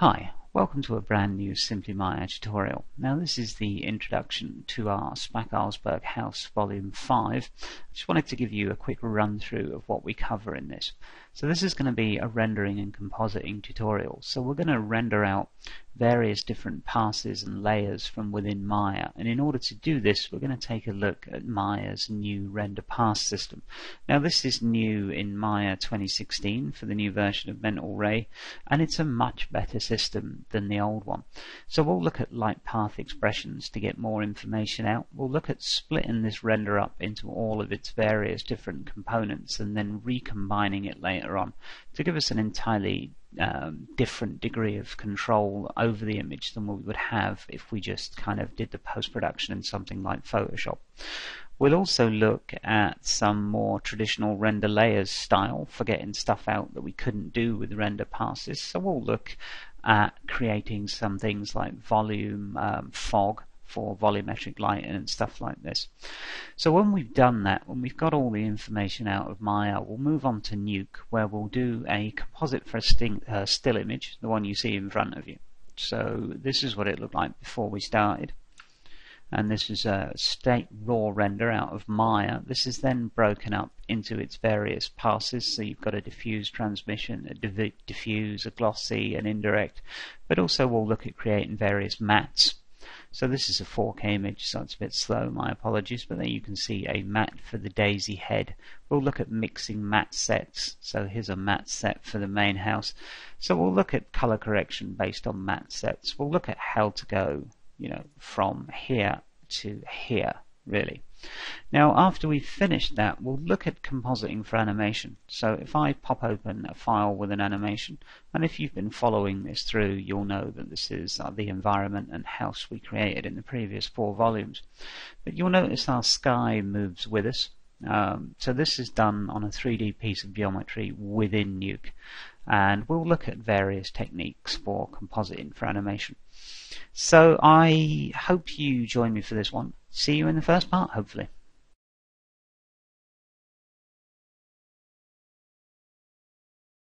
Hi, welcome to a brand new Simply Maya tutorial. Now this is the introduction to our Spach House Volume 5. Just wanted to give you a quick run through of what we cover in this. So this is going to be a rendering and compositing tutorial. So we're going to render out various different passes and layers from within Maya. And in order to do this, we're going to take a look at Maya's new render pass system. Now this is new in Maya 2016 for the new version of Mental Ray, and it's a much better system than the old one. So we'll look at light path expressions to get more information out. We'll look at splitting this render up into all of its various different components and then recombining it later on to give us an entirely um, different degree of control over the image than we would have if we just kind of did the post-production in something like Photoshop. We'll also look at some more traditional render layers style for getting stuff out that we couldn't do with render passes. So we'll look at creating some things like volume, um, fog, for volumetric lighting and stuff like this. So when we've done that, when we've got all the information out of Maya, we'll move on to Nuke, where we'll do a composite for a sting, uh, still image, the one you see in front of you. So this is what it looked like before we started. And this is a state raw render out of Maya. This is then broken up into its various passes. So you've got a diffuse transmission, a diffuse, a glossy, an indirect. But also we'll look at creating various mattes so this is a 4K image, so it's a bit slow, my apologies, but there you can see a matte for the daisy head. We'll look at mixing matte sets. So here's a matte set for the main house. So we'll look at color correction based on matte sets. We'll look at how to go, you know, from here to here, really. Now after we've finished that we'll look at compositing for animation. So if I pop open a file with an animation and if you've been following this through you'll know that this is uh, the environment and house we created in the previous four volumes. But you'll notice our sky moves with us. Um, so this is done on a 3D piece of geometry within Nuke and we'll look at various techniques for compositing for animation. So I hope you join me for this one. See you in the first part, hopefully.